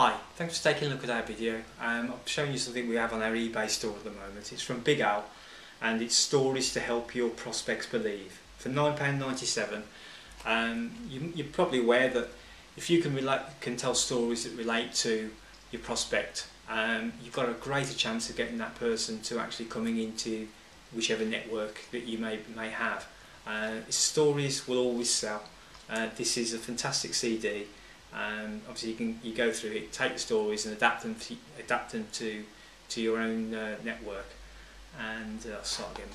Hi, thanks for taking a look at our video. Um, I'm showing you something we have on our eBay store at the moment. It's from Big Al and it's stories to help your prospects believe. For £9.97 um, you, you're probably aware that if you can, relate, can tell stories that relate to your prospect um, you've got a greater chance of getting that person to actually coming into whichever network that you may, may have. Uh, stories will always sell. Uh, this is a fantastic CD um, obviously you can you go through it, take the stories and adapt them to, adapt them to to your own uh, network and uh, start again.